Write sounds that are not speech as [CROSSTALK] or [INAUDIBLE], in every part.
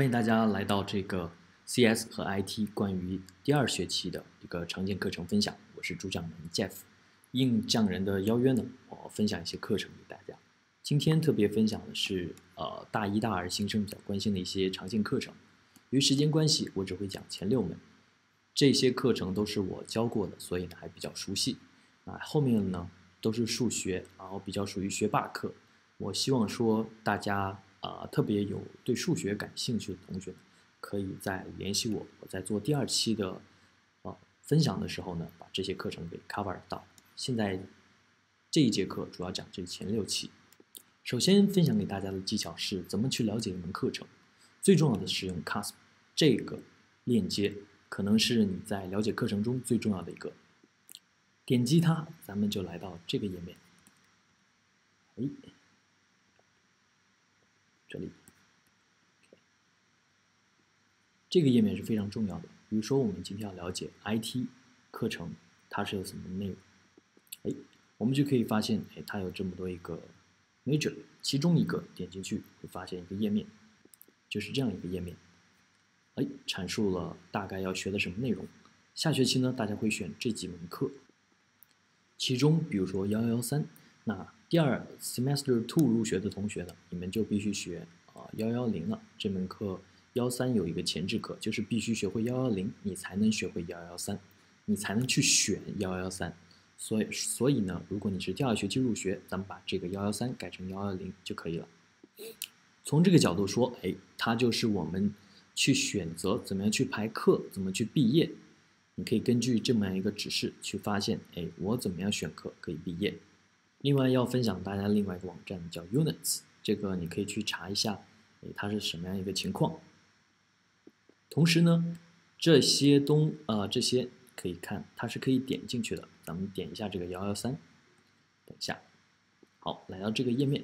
欢迎大家来到这个 CS 和 IT 关于第二学期的一个常见课程分享。我是主讲人 Jeff，应匠人的邀约呢，我分享一些课程给大家。今天特别分享的是呃大一、大二新生比较关心的一些常见课程。由于时间关系，我只会讲前六门。这些课程都是我教过的，所以呢还比较熟悉。啊，后面呢都是数学，然后比较属于学霸课。我希望说大家。啊，特别有对数学感兴趣的同学，可以再联系我。我在做第二期的啊分享的时候呢，把这些课程给 cover 到。现在这一节课主要讲这前六期。首先分享给大家的技巧是怎么去了解一门课程。最重要的是用 CASP 这个链接，可能是你在了解课程中最重要的一个。点击它，咱们就来到这个页面。哎。这里，这个页面是非常重要的。比如说，我们今天要了解 IT 课程，它是有什么内容？哎，我们就可以发现，哎，它有这么多一个 major，其中一个点进去会发现一个页面，就是这样一个页面。哎，阐述了大概要学的什么内容。下学期呢，大家会选这几门课，其中比如说幺幺三，那。第二 semester two 入学的同学呢，你们就必须学啊幺幺零了。这门课幺三有一个前置课，就是必须学会幺幺零，你才能学会幺幺三，你才能去选幺幺三。所以，所以呢，如果你是第二学期入学，咱们把这个幺幺三改成幺幺零就可以了。从这个角度说，哎，它就是我们去选择怎么样去排课，怎么去毕业。你可以根据这么样一个指示去发现，哎，我怎么样选课可以毕业。另外要分享大家另外一个网站叫 Units，这个你可以去查一下，哎，它是什么样一个情况。同时呢，这些东呃这些可以看，它是可以点进去的。咱们点一下这个幺幺三，等一下，好，来到这个页面，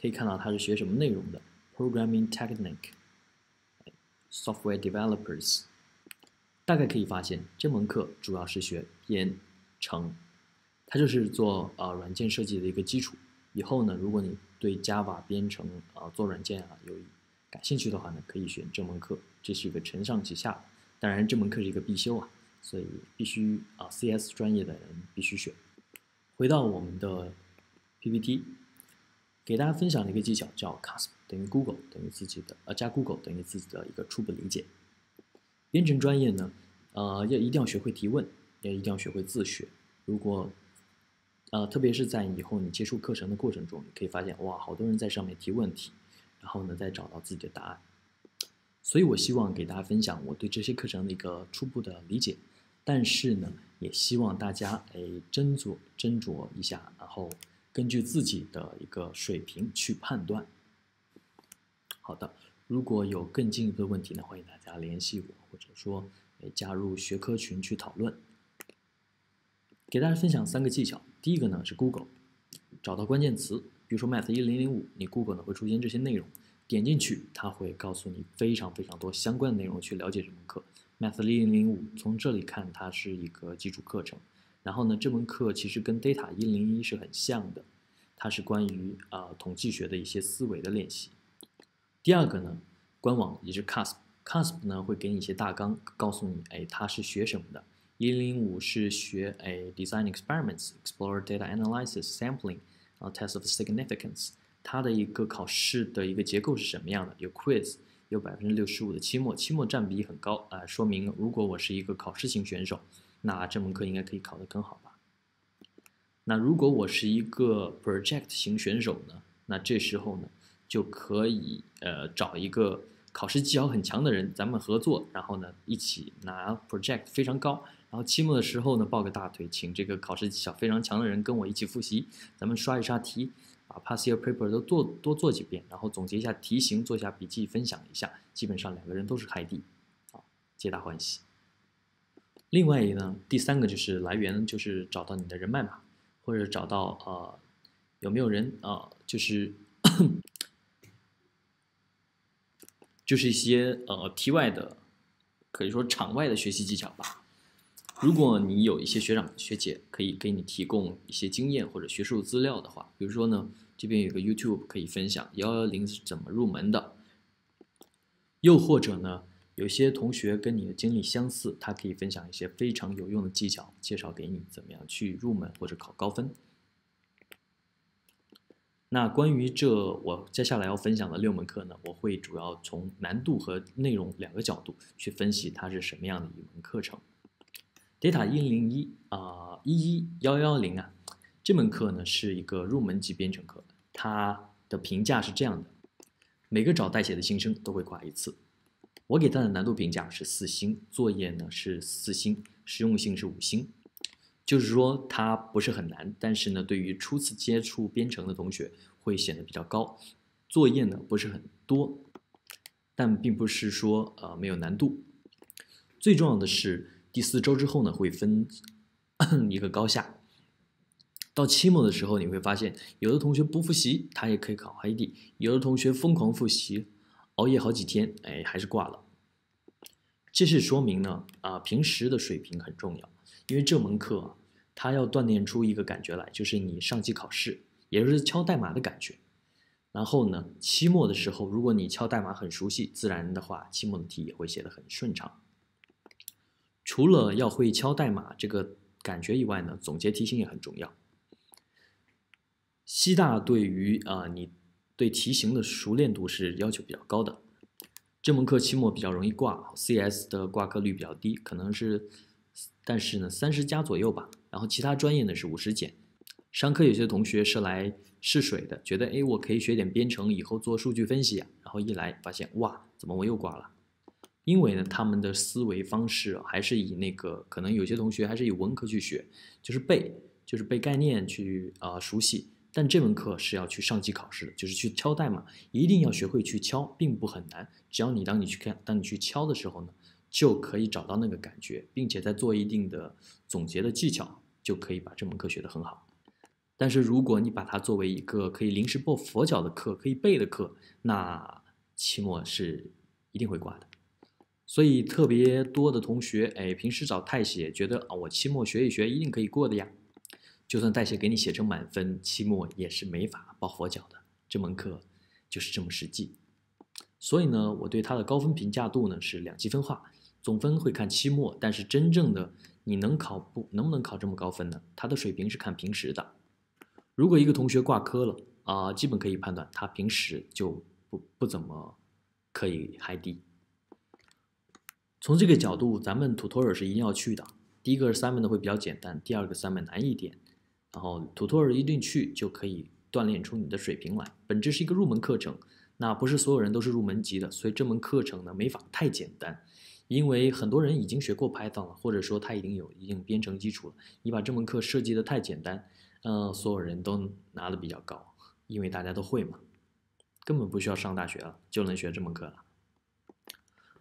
可以看到它是学什么内容的，Programming Technique，Software Developers，大概可以发现这门课主要是学编程。它就是做呃软件设计的一个基础。以后呢，如果你对 Java 编程啊做软件啊有感兴趣的话呢，可以选这门课。这是一个承上启下，当然这门课是一个必修啊，所以必须啊 CS 专业的人必须选。回到我们的 PPT，给大家分享的一个技巧叫 CASP 等于 Google 等于自己的呃加 Google 等于自己的一个初步理解。编程专业呢，呃要一定要学会提问，也一定要学会自学。如果呃，特别是在以后你接触课程的过程中，你可以发现，哇，好多人在上面提问题，然后呢，再找到自己的答案。所以我希望给大家分享我对这些课程的一个初步的理解，但是呢，也希望大家哎斟酌斟酌一下，然后根据自己的一个水平去判断。好的，如果有更进一步的问题呢，欢迎大家联系我，或者说哎加入学科群去讨论。给大家分享三个技巧。第一个呢是 Google，找到关键词，比如说 Math 一零零五，你 Google 呢会出现这些内容，点进去，它会告诉你非常非常多相关的内容去了解这门课。Math 一零零五从这里看，它是一个基础课程。然后呢，这门课其实跟 Data 一零一是很像的，它是关于啊统计学的一些思维的练习。第二个呢，官网也是 CASP，CASP 呢会给你一些大纲，告诉你，哎，它是学什么的。一零五是学诶，design experiments, explore data analysis, sampling，然后 test of significance。它的一个考试的一个结构是什么样的？有 quiz，有百分之六十五的期末，期末占比很高啊，说明如果我是一个考试型选手，那这门课应该可以考得更好吧？那如果我是一个 project 型选手呢？那这时候呢，就可以呃找一个考试技巧很强的人，咱们合作，然后呢一起拿 project 非常高。然后期末的时候呢，抱个大腿，请这个考试技巧非常强的人跟我一起复习，咱们刷一刷题，把 past year paper 都做多做几遍，然后总结一下题型，做一下笔记，分享一下，基本上两个人都是海底，啊，皆大欢喜。另外一个呢，第三个就是来源，就是找到你的人脉嘛，或者找到呃有没有人啊，就是就是一些呃题外的，可以说场外的学习技巧吧。如果你有一些学长学姐可以给你提供一些经验或者学术资料的话，比如说呢，这边有个 YouTube 可以分享幺幺零是怎么入门的。又或者呢，有些同学跟你的经历相似，他可以分享一些非常有用的技巧，介绍给你怎么样去入门或者考高分。那关于这我接下来要分享的六门课呢，我会主要从难度和内容两个角度去分析它是什么样的一门课程。Data 一零一啊一一幺幺零啊，这门课呢是一个入门级编程课，它的评价是这样的：每个找代写的新生都会挂一次。我给它的难度评价是四星，作业呢是四星，实用性是五星。就是说它不是很难，但是呢，对于初次接触编程的同学会显得比较高。作业呢不是很多，但并不是说呃没有难度。最重要的是第四周之后呢会分 [CLEARS THROAT] 一个高下。到期末的时候你会发现，有的同学不复习他也可以考 ID，有的同学疯狂复习，熬夜好几天，哎还是挂了。这是说明呢啊平时的水平很重要。因为这门课，它要锻炼出一个感觉来，就是你上机考试，也就是敲代码的感觉。然后呢，期末的时候，如果你敲代码很熟悉，自然的话，期末的题也会写得很顺畅。除了要会敲代码这个感觉以外呢，总结题型也很重要。西大对于啊你对题型的熟练度是要求比较高的。这门课期末比较容易挂，CS 的挂科率比较低，可能是。但是呢，三十加左右吧。然后其他专业呢是五十减。商科有些同学是来试水的，觉得哎，我可以学点编程，以后做数据分析啊。然后一来发现，哇，怎么我又挂了？因为呢，他们的思维方式还是以那个，可能有些同学还是以文科去学，就是背，就是背概念去啊熟悉。但这门课是要去上机考试的，就是去敲代码，一定要学会去敲，并不很难。只要你当你去看，当你去敲的时候呢。就可以找到那个感觉，并且在做一定的总结的技巧，就可以把这门课学得很好。但是如果你把它作为一个可以临时抱佛脚的课，可以背的课，那期末是一定会挂的。所以特别多的同学，哎，平时找代写，觉得啊，我期末学一学，一定可以过的呀。就算代写给你写成满分，期末也是没法抱佛脚的。这门课就是这么实际。所以呢，我对它的高分评价度呢是两极分化。总分会看期末，但是真正的你能考不能不能考这么高分呢？他的水平是看平时的。如果一个同学挂科了啊，基本可以判断他平时就不不怎么可以还低。从这个角度，咱们 tutorial 是一定要去的。第一个 assignment 会比较简单，第二个 assignment 难一点。然后 tutorial 一定去就可以锻炼出你的水平来。本质是一个入门课程，那不是所有人都是入门级的，所以这门课程呢没法太简单。因为很多人已经学过 Python 了，或者说他已经有一定编程基础了。你把这门课设计的太简单，嗯，所有人都拿的比较高，因为大家都会嘛，根本不需要上大学了就能学这门课了。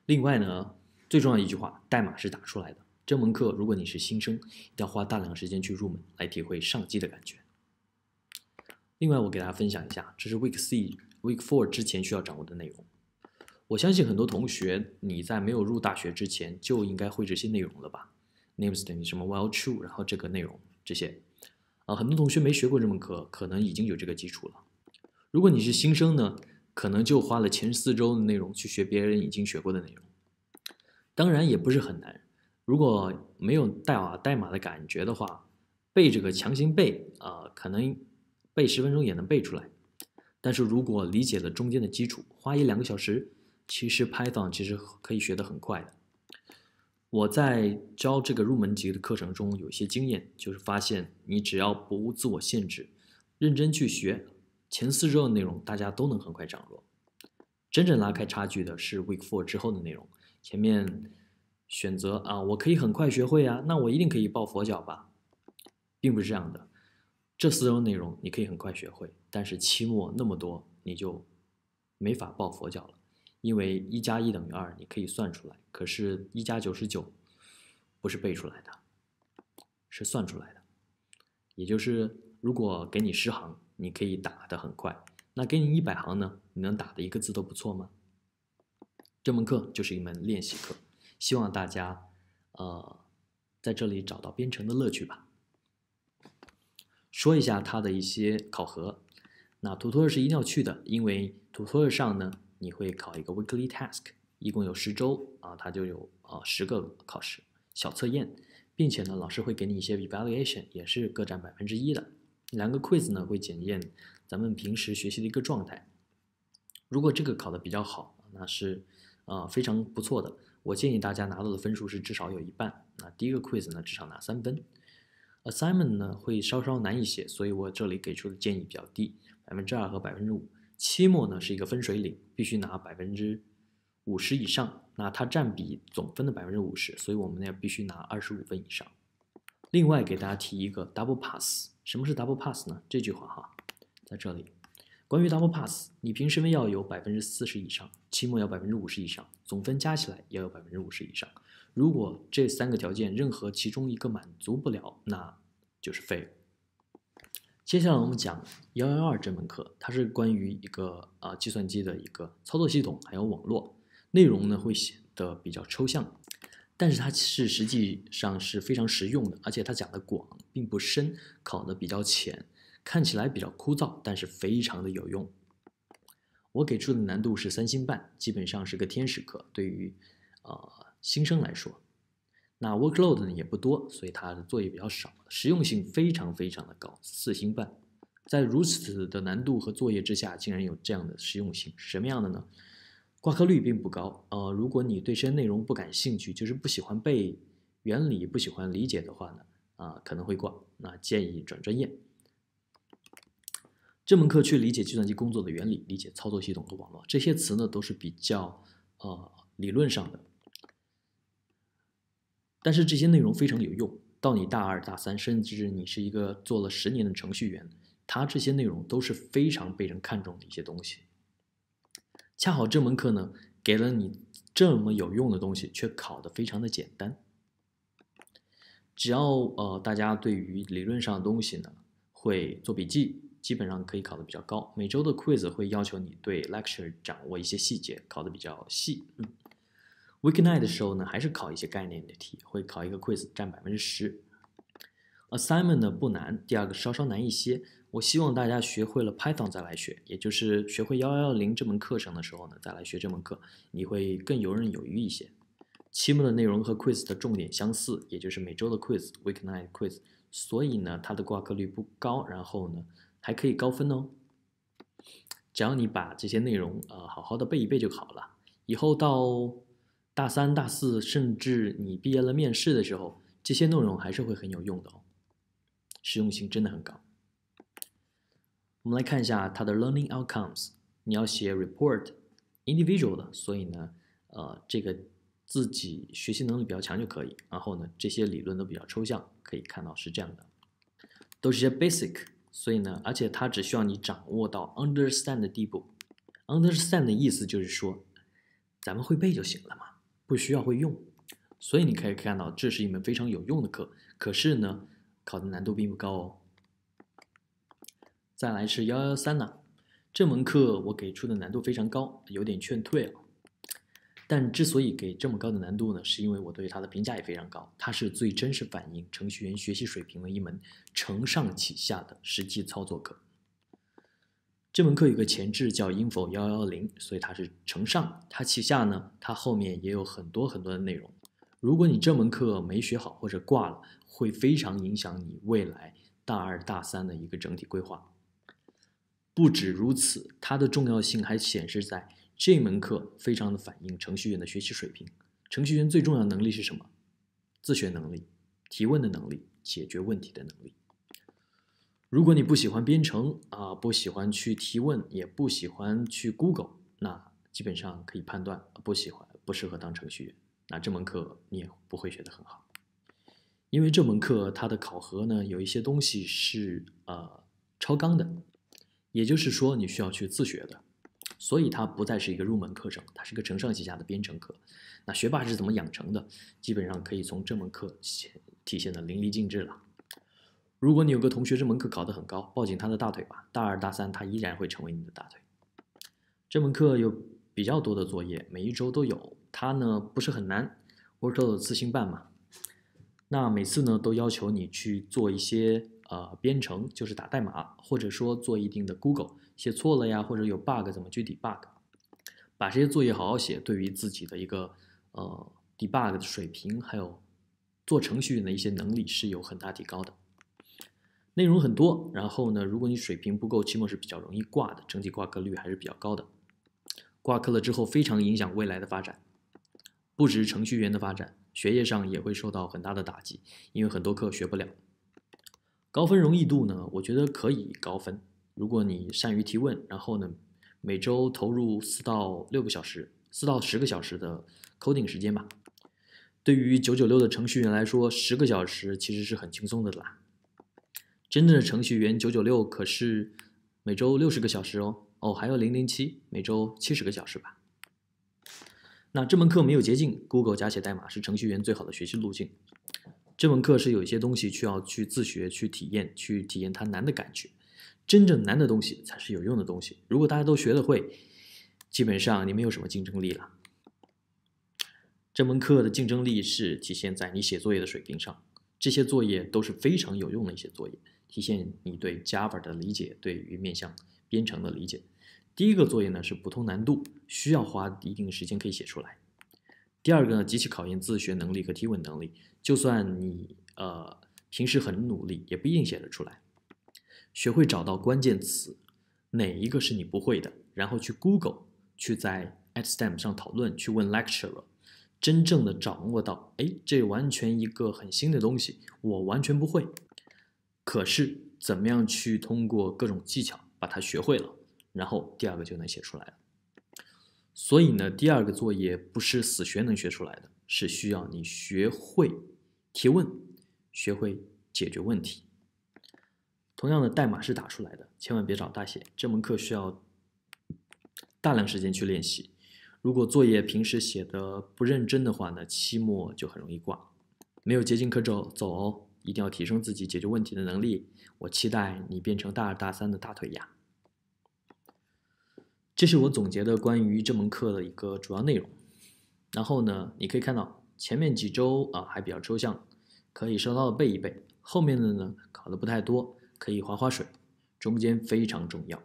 另外呢，最重要一句话，代码是打出来的。这门课如果你是新生，要花大量时间去入门，来体会上机的感觉。另外，我给大家分享一下，这是 Week C、Week Four 之前需要掌握的内容。我相信很多同学，你在没有入大学之前就应该会这些内容了吧？names 等于什么？while true，然后这个内容这些，啊，很多同学没学过这门课，可能已经有这个基础了。如果你是新生呢，可能就花了前四周的内容去学别人已经学过的内容。当然也不是很难，如果没有代码代码的感觉的话，背这个强行背啊，可能背十分钟也能背出来。但是如果理解了中间的基础，花一两个小时。其实 Python 其实可以学得很快的。我在教这个入门级的课程中有一些经验，就是发现你只要不自我限制，认真去学，前四周的内容大家都能很快掌握。真正拉开差距的是 Week Four 之后的内容。前面选择啊，我可以很快学会啊，那我一定可以抱佛脚吧，并不是这样的。这四周内容你可以很快学会，但是期末那么多，你就没法抱佛脚了。因为一加一等于二，你可以算出来。可是，一加九十九不是背出来的，是算出来的。也就是，如果给你十行，你可以打得很快。那给你一百行呢？你能打的一个字都不错吗？这门课就是一门练习课，希望大家呃在这里找到编程的乐趣吧。说一下它的一些考核。那图托尔是一定要去的，因为图托尔上呢。你会考一个 weekly task，一共有十周啊，它就有啊十个考试小测验，并且呢，老师会给你一些 evaluation，也是各占百分之一的。两个 quiz 呢会检验咱们平时学习的一个状态。如果这个考的比较好，那是啊非常不错的。我建议大家拿到的分数是至少有一半。那第一个 quiz 呢至少拿三分，assignment 呢会稍稍难一些，所以我这里给出的建议比较低，百分之二和百分之五。期末呢是一个分水岭，必须拿百分之五十以上，那它占比总分的百分之五十，所以我们呢必须拿二十五分以上。另外给大家提一个 double pass，什么是 double pass 呢？这句话哈，在这里，关于 double pass，你平时分要有百分之四十以上，期末要百分之五十以上，总分加起来要有百分之五十以上。如果这三个条件任何其中一个满足不了，那就是废。接下来我们讲幺幺二这门课，它是关于一个啊计算机的一个操作系统，还有网络内容呢会显得比较抽象，但是它是实际上是非常实用的，而且它讲的广并不深，考的比较浅，看起来比较枯燥，但是非常的有用。我给出的难度是三星半，基本上是个天使课，对于呃新生来说。那 workload 呢也不多，所以它的作业比较少，实用性非常非常的高，四星半。在如此的难度和作业之下，竟然有这样的实用性，是什么样的呢？挂科率并不高。呃，如果你对这些内容不感兴趣，就是不喜欢背原理，不喜欢理解的话呢，啊，可能会挂。那建议转专业。这门课去理解计算机工作的原理，理解操作系统和网络，这些词呢都是比较呃理论上的。但是这些内容非常有用，到你大二、大三，甚至你是一个做了十年的程序员，它这些内容都是非常被人看重的一些东西。恰好这门课呢，给了你这么有用的东西，却考得非常的简单。只要呃大家对于理论上的东西呢会做笔记，基本上可以考得比较高。每周的 quiz 会要求你对 lecture 掌握一些细节，考得比较细。嗯。Weeknight 的时候呢，还是考一些概念的题，会考一个 quiz，占百分之十。Assignment 呢不难，第二个稍稍难一些。我希望大家学会了 Python 再来学，也就是学会幺幺零这门课程的时候呢，再来学这门课，你会更游刃有余一些。期末的内容和 quiz 的重点相似，也就是每周的 quiz，Weeknight quiz，所以呢，它的挂科率不高，然后呢，还可以高分哦。只要你把这些内容呃好好的背一背就好了，以后到。大三、大四，甚至你毕业了面试的时候，这些内容还是会很有用的哦，实用性真的很高。我们来看一下它的 learning outcomes，你要写 report，individual 的，所以呢，呃，这个自己学习能力比较强就可以。然后呢，这些理论都比较抽象，可以看到是这样的，都是些 basic，所以呢，而且它只需要你掌握到 understand 的地步。understand 的意思就是说，咱们会背就行了嘛。不需要会用，所以你可以看到这是一门非常有用的课。可是呢，考的难度并不高哦。再来是幺幺三呢，这门课我给出的难度非常高，有点劝退了。但之所以给这么高的难度呢，是因为我对它的评价也非常高。它是最真实反映程序员学习水平的一门承上启下的实际操作课。这门课有个前置叫 info 幺幺零，所以它是承上，它旗下呢，它后面也有很多很多的内容。如果你这门课没学好或者挂了，会非常影响你未来大二大三的一个整体规划。不止如此，它的重要性还显示在这门课非常的反映程序员的学习水平。程序员最重要的能力是什么？自学能力、提问的能力、解决问题的能力。如果你不喜欢编程啊，不喜欢去提问，也不喜欢去 Google，那基本上可以判断不喜欢，不适合当程序员。那这门课你也不会学得很好，因为这门课它的考核呢，有一些东西是呃超纲的，也就是说你需要去自学的，所以它不再是一个入门课程，它是个承上启下的编程课。那学霸是怎么养成的？基本上可以从这门课显体现的淋漓尽致了。如果你有个同学这门课考得很高，抱紧他的大腿吧，大二大三他依然会成为你的大腿。这门课有比较多的作业，每一周都有，它呢不是很难，workload 四星半嘛。那每次呢都要求你去做一些呃编程，就是打代码，或者说做一定的 Google，写错了呀或者有 bug 怎么去 debug。把这些作业好好写，对于自己的一个呃 debug 的水平，还有做程序员的一些能力是有很大提高的。内容很多，然后呢，如果你水平不够，期末是比较容易挂的，整体挂科率还是比较高的。挂科了之后，非常影响未来的发展，不止程序员的发展，学业上也会受到很大的打击，因为很多课学不了。高分容易度呢，我觉得可以高分，如果你善于提问，然后呢，每周投入四到六个小时，四到十个小时的 coding 时间吧。对于九九六的程序员来说，十个小时其实是很轻松的啦。真正的程序员九九六可是每周六十个小时哦，哦，还有零零七每周七十个小时吧。那这门课没有捷径，Google 加写代码是程序员最好的学习路径。这门课是有一些东西需要去自学、去体验、去体验它难的感觉。真正难的东西才是有用的东西。如果大家都学得会，基本上你没有什么竞争力了。这门课的竞争力是体现在你写作业的水平上，这些作业都是非常有用的一些作业。体现你对 Java 的理解，对于面向编程的理解。第一个作业呢是普通难度，需要花一定时间可以写出来。第二个呢极其考验自学能力和提问能力，就算你呃平时很努力，也不一定写得出来。学会找到关键词，哪一个是你不会的，然后去 Google，去在 @stem 上讨论，去问 lecturer，真正的掌握到，哎，这完全一个很新的东西，我完全不会。可是，怎么样去通过各种技巧把它学会了，然后第二个就能写出来了。所以呢，第二个作业不是死学能学出来的，是需要你学会提问，学会解决问题。同样的代码是打出来的，千万别找大写。这门课需要大量时间去练习。如果作业平时写的不认真的话呢，期末就很容易挂。没有捷径可走，走哦。一定要提升自己解决问题的能力。我期待你变成大二大三的大腿呀。这是我总结的关于这门课的一个主要内容。然后呢，你可以看到前面几周啊还比较抽象，可以稍稍的背一背。后面的呢考的不太多，可以划划水。中间非常重要。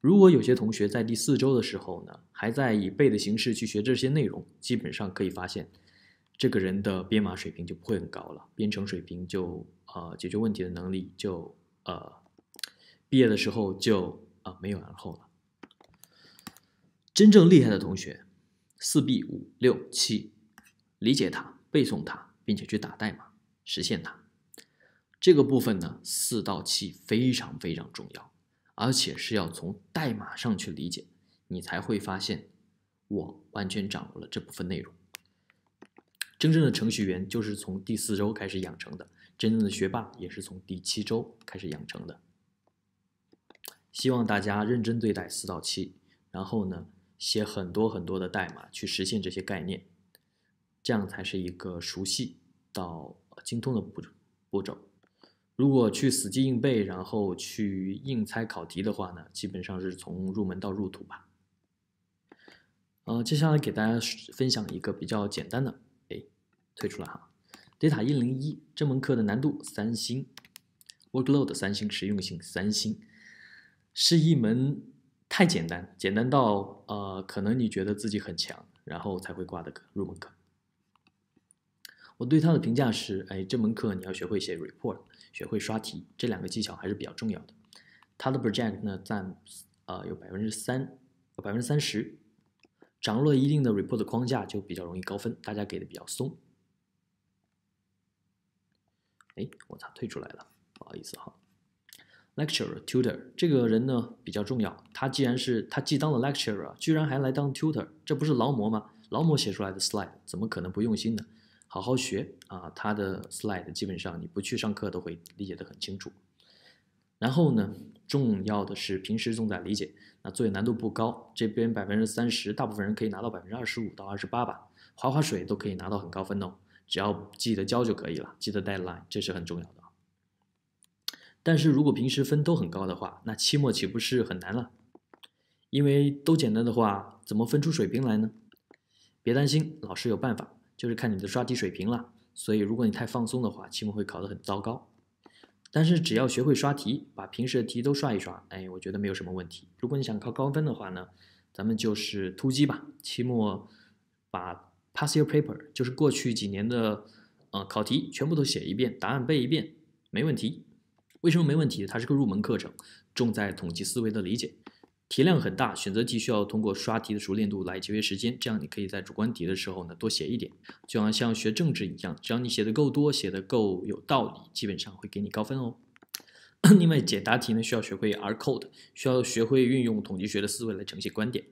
如果有些同学在第四周的时候呢，还在以背的形式去学这些内容，基本上可以发现。这个人的编码水平就不会很高了，编程水平就呃解决问题的能力就呃毕业的时候就啊没有然后了。真正厉害的同学，四 B 五六七，理解它，背诵它，并且去打代码实现它。这个部分呢，四到七非常非常重要，而且是要从代码上去理解，你才会发现我完全掌握了这部分内容。真正的程序员就是从第四周开始养成的，真正的学霸也是从第七周开始养成的。希望大家认真对待四到七，然后呢，写很多很多的代码去实现这些概念，这样才是一个熟悉到精通的步步骤。如果去死记硬背，然后去硬猜考题的话呢，基本上是从入门到入土吧。呃，接下来给大家分享一个比较简单的。哎退出了哈，Data 一零一这门课的难度三星，Workload 三星，实用性三星，是一门太简单，简单到呃可能你觉得自己很强，然后才会挂的课，入门课。我对他的评价是，哎，这门课你要学会写 report，学会刷题，这两个技巧还是比较重要的。他的 project 呢占呃有百分之三，百分之三十，掌握了一定的 report 框架就比较容易高分，大家给的比较松。哎，我咋退出来了？不好意思哈。Lecturer tutor 这个人呢比较重要，他既然是他既当了 lecturer，居然还来当 tutor，这不是劳模吗？劳模写出来的 slide 怎么可能不用心呢？好好学啊，他的 slide 基本上你不去上课都会理解的很清楚。然后呢，重要的是平时重在理解，那作业难度不高，这边百分之三十，大部分人可以拿到百分之二十五到二十八吧，划划水都可以拿到很高分哦。只要记得交就可以了，记得 deadline，这是很重要的。但是如果平时分都很高的话，那期末岂不是很难了？因为都简单的话，怎么分出水平来呢？别担心，老师有办法，就是看你的刷题水平了。所以如果你太放松的话，期末会考得很糟糕。但是只要学会刷题，把平时的题都刷一刷，哎，我觉得没有什么问题。如果你想考高分的话呢，咱们就是突击吧。期末把 pass your paper，就是过去几年的呃考题全部都写一遍，答案背一遍，没问题。为什么没问题？它是个入门课程，重在统计思维的理解。题量很大，选择题需要通过刷题的熟练度来节约时间，这样你可以在主观题的时候呢多写一点，就好像学政治一样，只要你写的够多，写的够有道理，基本上会给你高分哦。[COUGHS] 另外，解答题呢需要学会 R code，需要学会运用统计学的思维来呈现观点。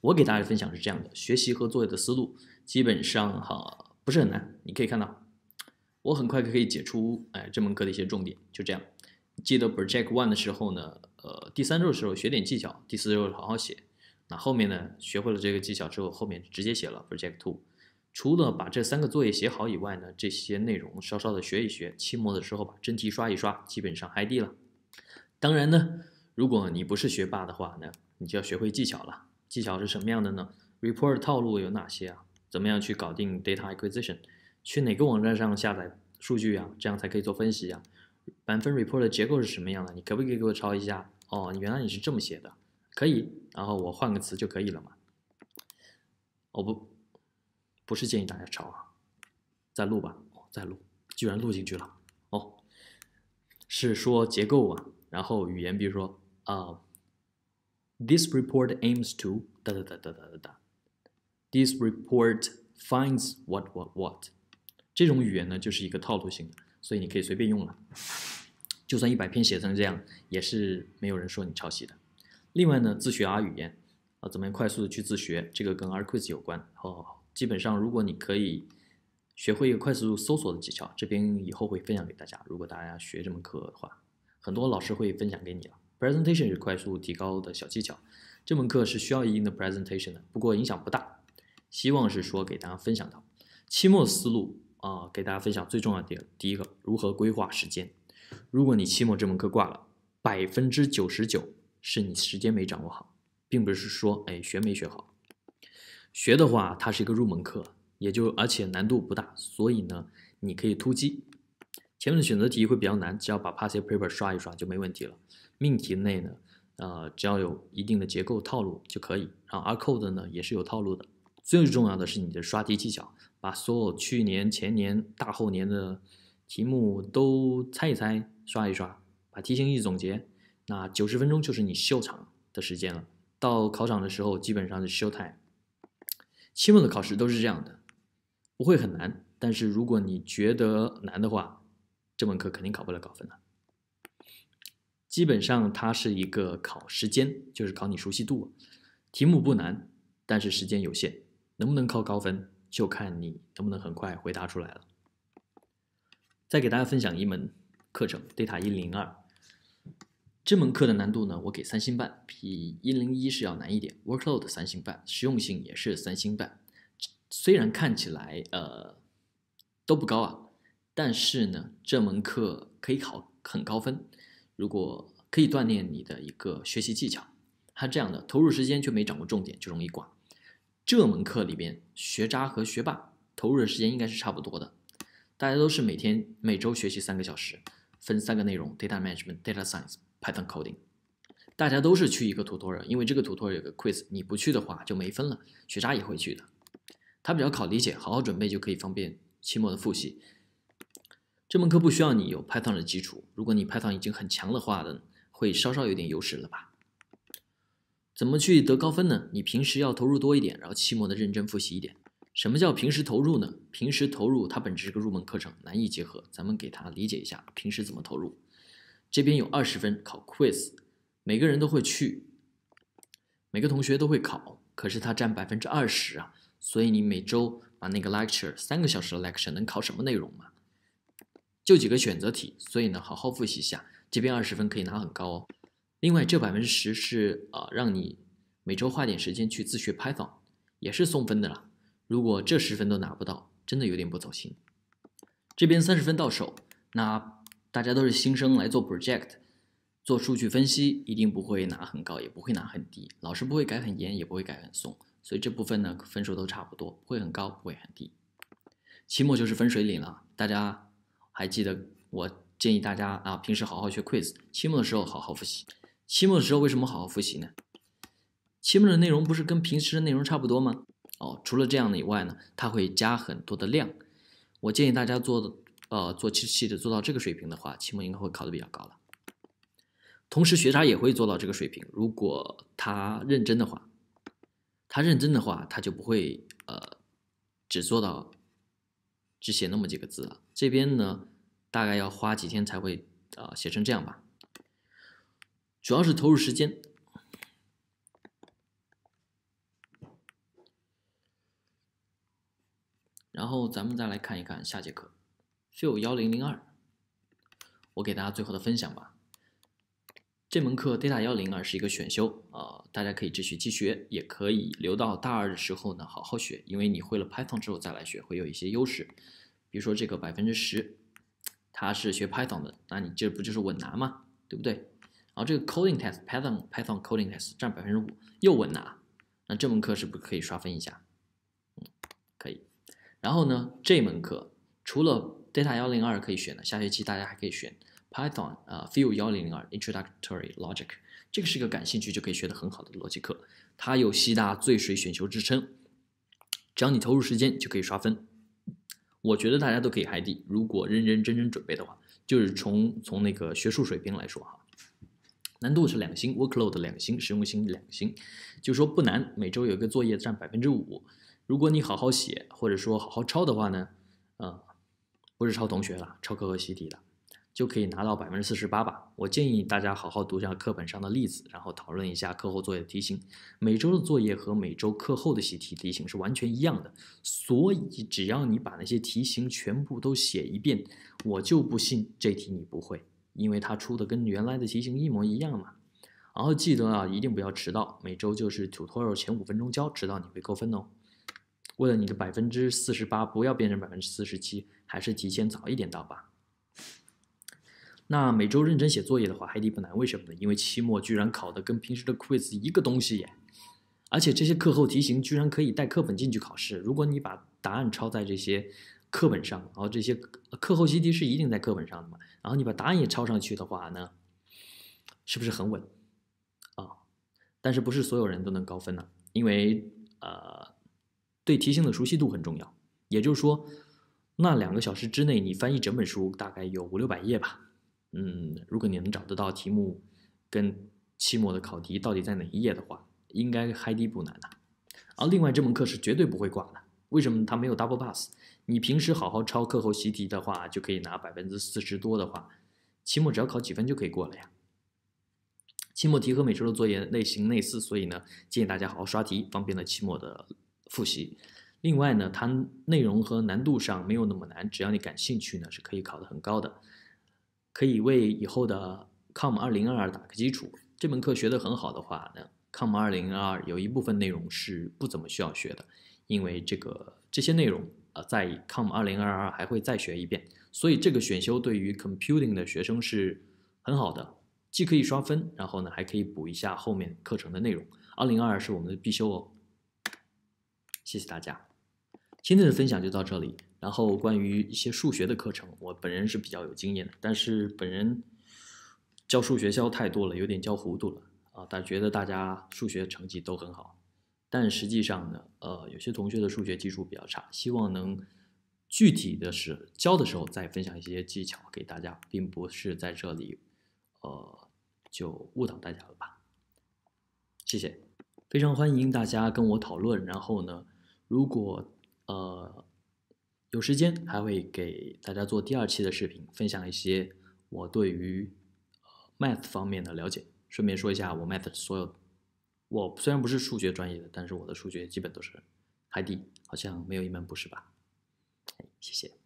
我给大家分享是这样的，学习和作业的思路基本上哈不是很难，你可以看到，我很快可以解出哎这门课的一些重点，就这样。记得 Project One 的时候呢。呃，第三周的时候学点技巧，第四周好好写。那后面呢，学会了这个技巧之后，后面直接写了 Project Two。除了把这三个作业写好以外呢，这些内容稍稍的学一学，期末的时候把真题刷一刷，基本上嗨地了。当然呢，如果你不是学霸的话呢，你就要学会技巧了。技巧是什么样的呢？Report 套路有哪些啊？怎么样去搞定 Data Acquisition？去哪个网站上下载数据啊？这样才可以做分析啊？满分 report 的结构是什么样的？你可不可以给我抄一下？哦，原来你是这么写的，可以。然后我换个词就可以了嘛？我不，不是建议大家抄啊，再录吧。再录，居然录进去了。哦，是说结构啊，然后语言，比如说啊，this report aims to 哒哒哒哒哒哒哒，this report finds what what what，这种语言呢就是一个套路型的。所以你可以随便用了，就算一百篇写成这样，也是没有人说你抄袭的。另外呢，自学 R 语言啊，怎么样快速的去自学？这个跟 R Quiz 有关哦。基本上，如果你可以学会一个快速搜索的技巧，这边以后会分享给大家。如果大家学这门课的话，很多老师会分享给你了。Presentation 是快速提高的小技巧，这门课是需要一定的 Presentation 的，不过影响不大。希望是说给大家分享到期末思路。啊，给大家分享最重要的点，第一个，如何规划时间。如果你期末这门课挂了，百分之九十九是你时间没掌握好，并不是说哎学没学好。学的话，它是一个入门课，也就而且难度不大，所以呢，你可以突击。前面的选择题会比较难，只要把 past paper 刷一刷就没问题了。命题内呢，呃，只要有一定的结构套路就可以。然后 R code 呢也是有套路的，最重要的是你的刷题技巧。把所有去年、前年、大后年的题目都猜一猜、刷一刷，把题型一总结，那九十分钟就是你秀场的时间了。到考场的时候，基本上是 show time。期末的考试都是这样的，不会很难，但是如果你觉得难的话，这门课肯定考不了高分的。基本上它是一个考时间，就是考你熟悉度。题目不难，但是时间有限，能不能考高分？就看你能不能很快回答出来了。再给大家分享一门课程，Data 一零二。这门课的难度呢，我给三星半，比一零一是要难一点。Workload 三星半，实用性也是三星半。虽然看起来呃都不高啊，但是呢，这门课可以考很高分。如果可以锻炼你的一个学习技巧，它这样的投入时间却没掌握重点，就容易挂。这门课里边，学渣和学霸投入的时间应该是差不多的。大家都是每天每周学习三个小时，分三个内容：data management、data science、Python coding。大家都是去一个 tutor，因为这个 tutor 有个 quiz，你不去的话就没分了。学渣也会去的，它比较考理解，好好准备就可以方便期末的复习。这门课不需要你有 Python 的基础，如果你 Python 已经很强的话呢，会稍稍有点优势了吧。怎么去得高分呢？你平时要投入多一点，然后期末的认真复习一点。什么叫平时投入呢？平时投入它本质是个入门课程，难易结合，咱们给它理解一下平时怎么投入。这边有二十分考 quiz，每个人都会去，每个同学都会考，可是它占百分之二十啊，所以你每周把那个 lecture 三个小时的 lecture 能考什么内容嘛？就几个选择题，所以呢，好好复习一下，这边二十分可以拿很高哦。另外，这百分之十是啊，让你每周花点时间去自学 Python，也是送分的啦。如果这十分都拿不到，真的有点不走心。这边三十分到手，那大家都是新生来做 project，做数据分析，一定不会拿很高，也不会拿很低。老师不会改很严，也不会改很松，所以这部分呢分数都差不多，不会很高，不会很低。期末就是分水岭了，大家还记得我建议大家啊，平时好好学 quiz，期末的时候好好复习。期末的时候为什么好好复习呢？期末的内容不是跟平时的内容差不多吗？哦，除了这样的以外呢，它会加很多的量。我建议大家做，呃，做期期的做到这个水平的话，期末应该会考的比较高了。同时，学渣也会做到这个水平。如果他认真的话，他认真的话，他就不会呃，只做到只写那么几个字了。这边呢，大概要花几天才会呃写成这样吧。主要是投入时间。然后咱们再来看一看下节课，Feel 幺零零二，我给大家最后的分享吧。这门课 Data 幺零二是一个选修啊，大家可以继续继学，也可以留到大二的时候呢好好学，因为你会了 Python 之后再来学会有一些优势。比如说这个百分之十，他是学 Python 的，那你这不就是稳拿吗？对不对？然后这个 Coding Test Python Python Coding Test 占百分之五，又稳拿，那这门课是不是可以刷分一下？嗯，可以。然后呢，这门课除了 Data 幺零二可以选的，下学期大家还可以选 Python 啊 f e e l 幺零零二 Introductory Logic，这个是个感兴趣就可以学得很好的逻辑课，它有西大最水选修之称，只要你投入时间就可以刷分。我觉得大家都可以海底，如果认认真真准备的话，就是从从那个学术水平来说哈，难度是两星，workload 两星，实用性两星，就说不难，每周有一个作业占百分之五。如果你好好写，或者说好好抄的话呢，嗯，不是抄同学了，抄课后习题的，就可以拿到百分之四十八吧。我建议大家好好读一下课本上的例子，然后讨论一下课后作业的题型。每周的作业和每周课后的习题题型是完全一样的，所以只要你把那些题型全部都写一遍，我就不信这题你不会，因为它出的跟原来的题型一模一样嘛。然后记得啊，一定不要迟到，每周就是 tutorial 前五分钟交，迟到你会扣分哦。为了你的百分之四十八不要变成百分之四十七，还是提前早一点到吧。那每周认真写作业的话，海底不难。为什么呢？因为期末居然考的跟平时的 quiz 一个东西耶，而且这些课后题型居然可以带课本进去考试。如果你把答案抄在这些课本上，然后这些课后习题是一定在课本上的嘛，然后你把答案也抄上去的话呢，是不是很稳啊？但是不是所有人都能高分呢？因为呃。对题型的熟悉度很重要，也就是说，那两个小时之内你翻译整本书大概有五六百页吧。嗯，如果你能找得到题目跟期末的考题到底在哪一页的话，应该嗨低不难的。而另外这门课是绝对不会挂的，为什么它没有 double pass？你平时好好抄课后习题的话，就可以拿百分之四十多的话，期末只要考几分就可以过了呀。期末题和每周的作业类型类似，所以呢，建议大家好好刷题，方便了期末的。复习，另外呢，它内容和难度上没有那么难，只要你感兴趣呢，是可以考得很高的，可以为以后的 Com 二零二二打个基础。这门课学得很好的话呢，Com 二零二二有一部分内容是不怎么需要学的，因为这个这些内容呃在 Com 二零二二还会再学一遍，所以这个选修对于 Computing 的学生是很好的，既可以刷分，然后呢还可以补一下后面课程的内容。二零二二是我们的必修哦。谢谢大家，今天的分享就到这里。然后关于一些数学的课程，我本人是比较有经验的，但是本人教数学教太多了，有点教糊涂了啊。但觉得大家数学成绩都很好，但实际上呢，呃，有些同学的数学基础比较差，希望能具体的是教的时候再分享一些技巧给大家，并不是在这里，呃，就误导大家了吧。谢谢，非常欢迎大家跟我讨论，然后呢。如果呃有时间，还会给大家做第二期的视频，分享一些我对于 math 方面的了解。顺便说一下，我 math 所有，我虽然不是数学专业的，但是我的数学基本都是海底好像没有一门不是吧？谢谢。